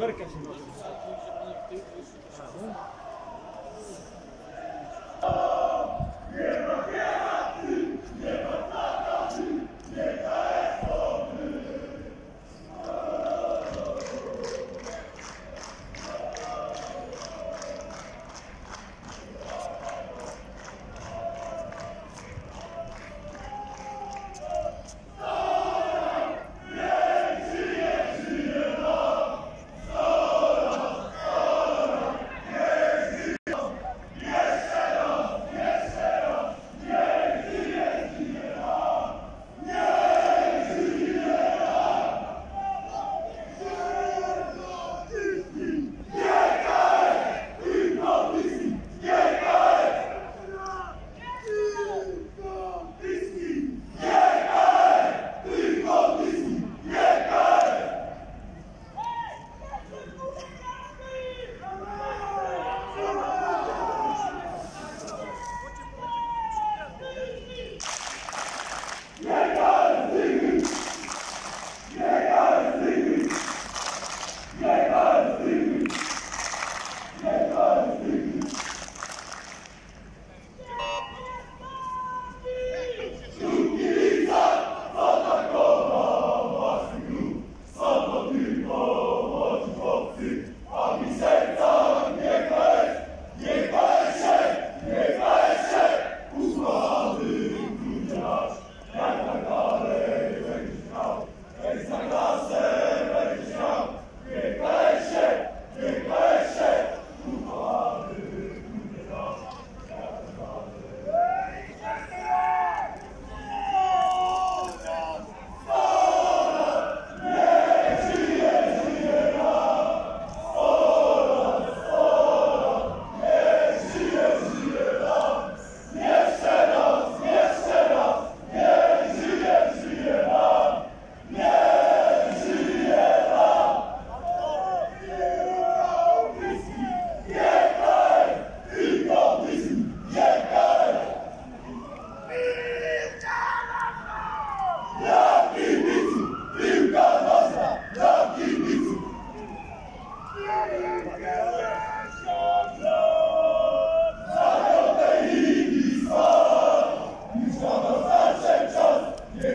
Agora que a gente. vai.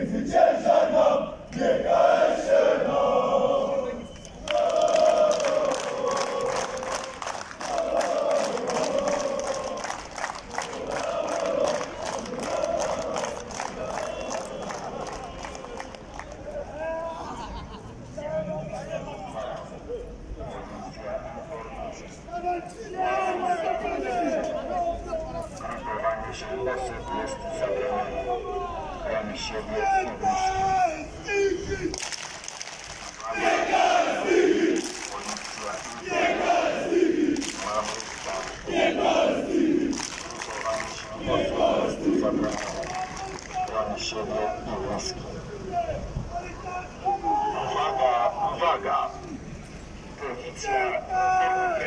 zwycięża nam, niech się Chroni siebie i bliskich. Policja Mamy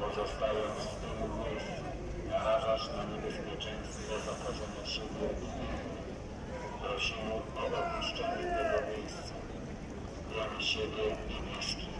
pozostałych wspólnych miejsc narażasz na niebezpieczeństwo zakażenia szybą. Prosimy o opuszczenie tego miejsca. Dla siebie i bliskich.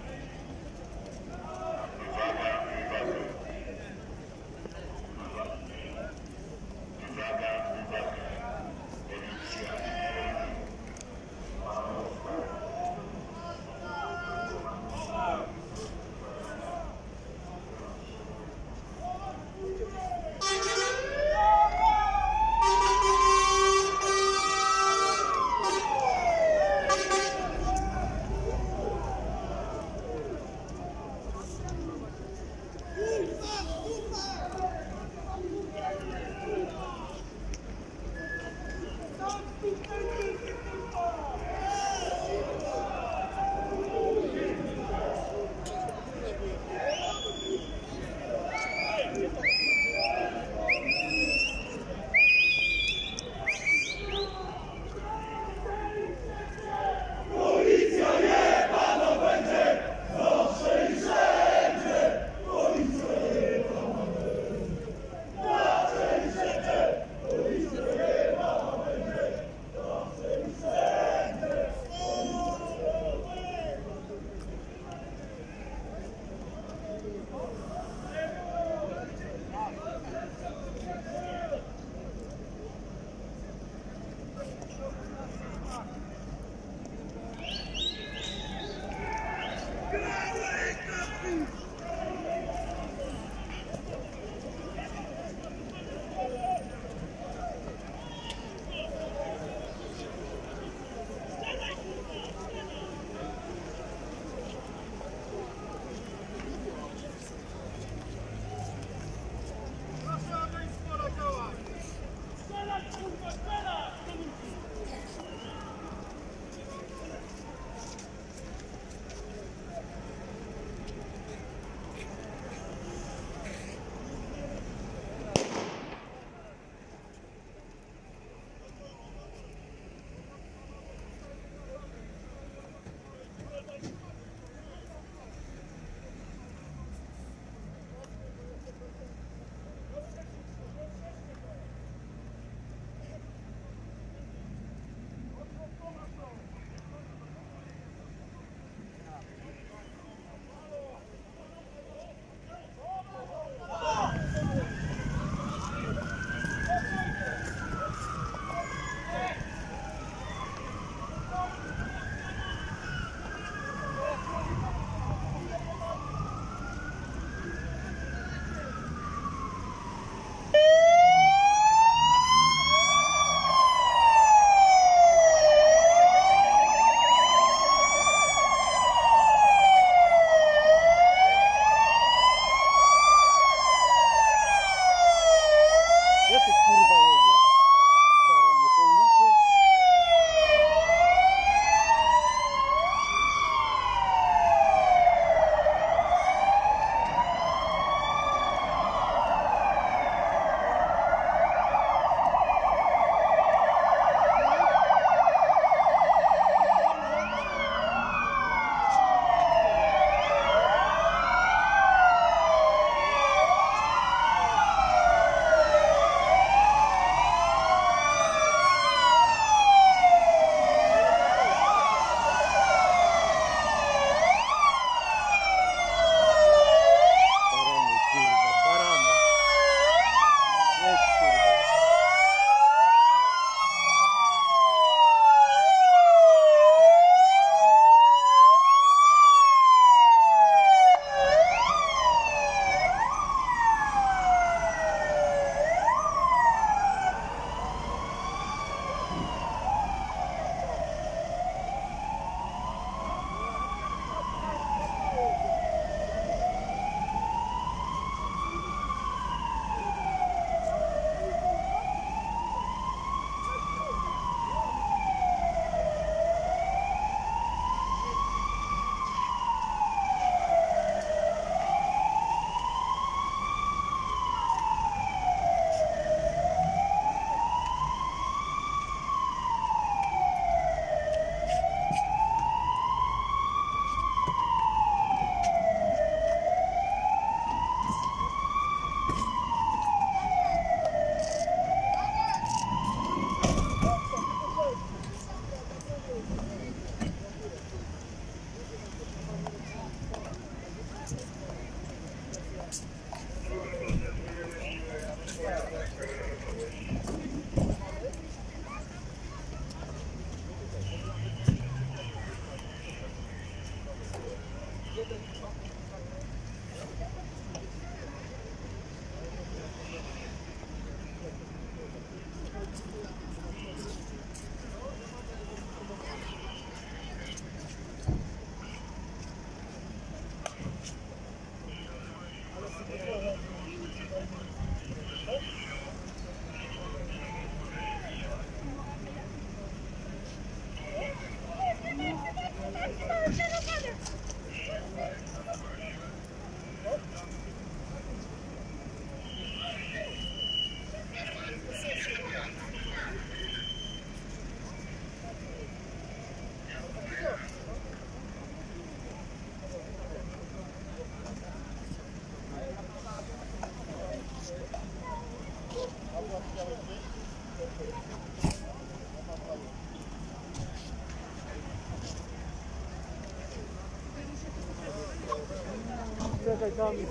Come.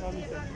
Come.